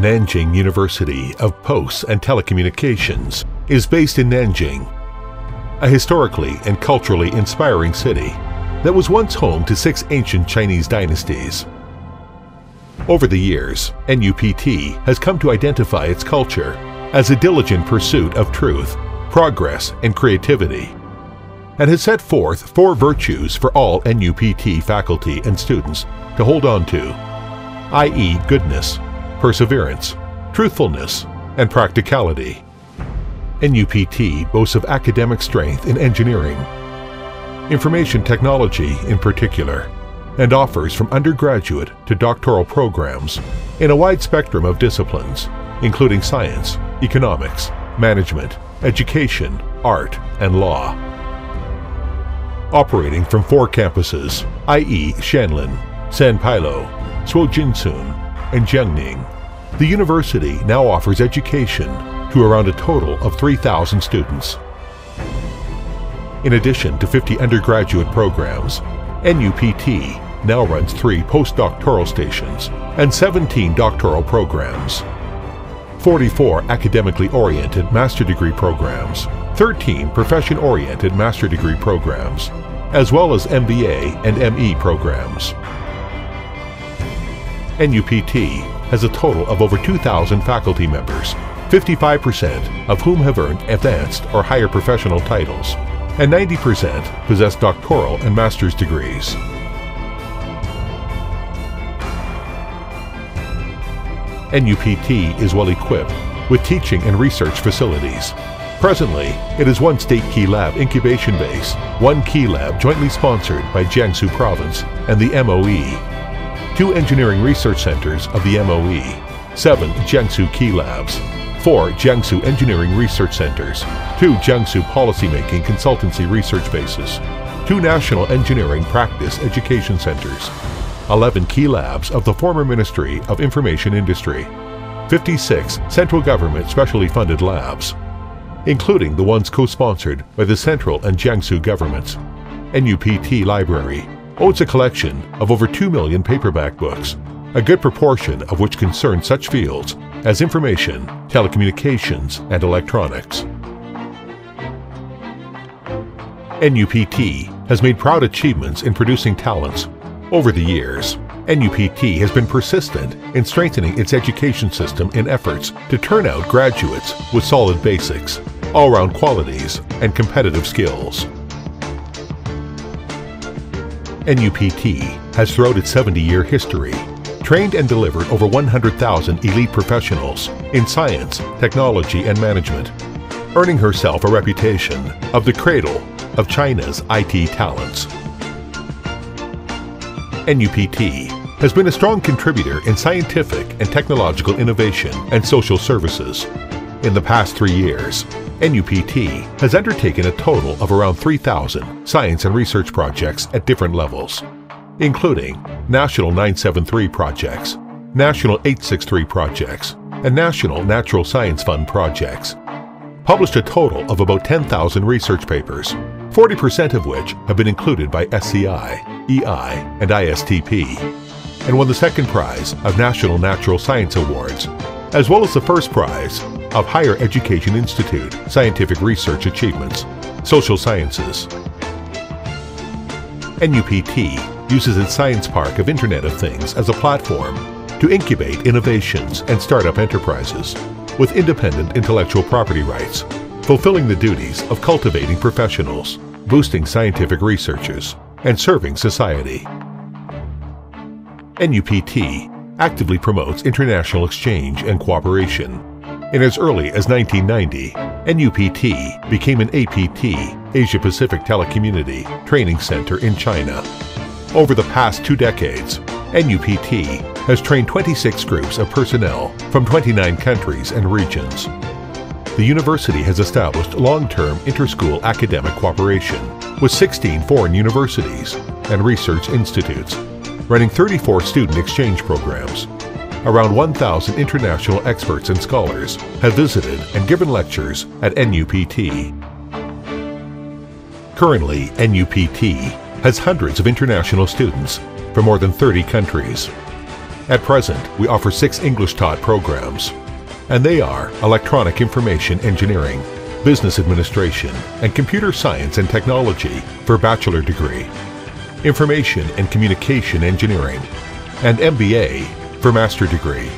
Nanjing University of Posts and Telecommunications is based in Nanjing, a historically and culturally inspiring city that was once home to six ancient Chinese dynasties. Over the years, NUPT has come to identify its culture as a diligent pursuit of truth, progress, and creativity, and has set forth four virtues for all NUPT faculty and students to hold on to, i.e., goodness, perseverance, truthfulness, and practicality. NUPT boasts of academic strength in engineering, information technology in particular, and offers from undergraduate to doctoral programs in a wide spectrum of disciplines, including science, economics, management, education, art, and law. Operating from four campuses, i.e. Xianlin, San Pailo, Suojincun, and Jiangning, the university now offers education to around a total of 3,000 students. In addition to 50 undergraduate programs, NUPT now runs three postdoctoral stations and 17 doctoral programs, 44 academically oriented master degree programs, 13 profession oriented master degree programs, as well as MBA and ME programs. NUPT has a total of over 2,000 faculty members, 55% of whom have earned advanced or higher professional titles, and 90% possess doctoral and master's degrees. NUPT is well equipped with teaching and research facilities. Presently, it is one State Key Lab incubation base, one Key Lab jointly sponsored by Jiangsu Province and the MOE, two engineering research centers of the MOE, seven Jiangsu Key Labs, four Jiangsu Engineering Research Centers, two Jiangsu Policymaking Consultancy Research Bases, two National Engineering Practice Education Centers, 11 key labs of the former Ministry of Information Industry, 56 central government specially funded labs, including the ones co-sponsored by the central and Jiangsu governments, NUPT Library, owns a collection of over 2 million paperback books, a good proportion of which concern such fields as information, telecommunications, and electronics. NUPT has made proud achievements in producing talents. Over the years, NUPT has been persistent in strengthening its education system in efforts to turn out graduates with solid basics, all-round qualities, and competitive skills. NUPT has throughout its 70-year history trained and delivered over 100,000 elite professionals in science, technology, and management, earning herself a reputation of the cradle of China's IT talents. NUPT has been a strong contributor in scientific and technological innovation and social services. In the past three years, NUPT has undertaken a total of around 3,000 science and research projects at different levels, including National 973 projects, National 863 projects, and National Natural Science Fund projects. Published a total of about 10,000 research papers, 40% of which have been included by SCI, EI, and ISTP, and won the second prize of National Natural Science Awards, as well as the first prize of Higher Education Institute Scientific Research Achievements, Social Sciences. NUPT uses its Science Park of Internet of Things as a platform to incubate innovations and startup enterprises with independent intellectual property rights, fulfilling the duties of cultivating professionals, boosting scientific researchers, and serving society. NUPT actively promotes international exchange and cooperation in as early as 1990, NUPT became an APT, Asia Pacific Telecommunity, training center in China. Over the past two decades, NUPT has trained 26 groups of personnel from 29 countries and regions. The university has established long-term inter-school academic cooperation with 16 foreign universities and research institutes, running 34 student exchange programs around 1,000 international experts and scholars have visited and given lectures at NUPT. Currently, NUPT has hundreds of international students from more than 30 countries. At present, we offer six English taught programs, and they are Electronic Information Engineering, Business Administration, and Computer Science and Technology for bachelor degree, Information and Communication Engineering, and MBA for master degree.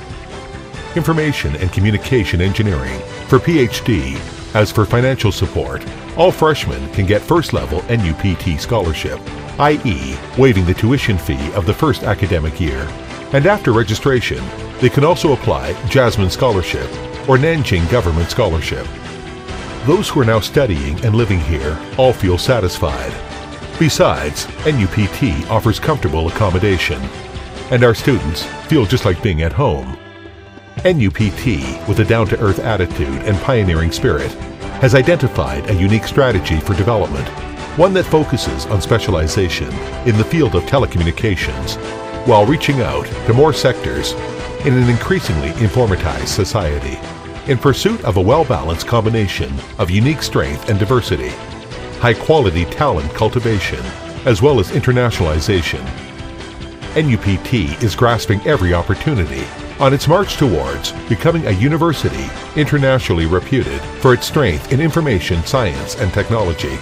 Information and Communication Engineering for PhD. As for financial support, all freshmen can get first level NUPT scholarship, i.e., waiving the tuition fee of the first academic year. And after registration, they can also apply Jasmine Scholarship or Nanjing Government Scholarship. Those who are now studying and living here all feel satisfied. Besides, NUPT offers comfortable accommodation, and our students feel just like being at home. NUPT, with a down to earth attitude and pioneering spirit, has identified a unique strategy for development, one that focuses on specialization in the field of telecommunications while reaching out to more sectors in an increasingly informatized society in pursuit of a well balanced combination of unique strength and diversity, high quality talent cultivation, as well as internationalization. NUPT is grasping every opportunity on its march towards becoming a university internationally reputed for its strength in information science and technology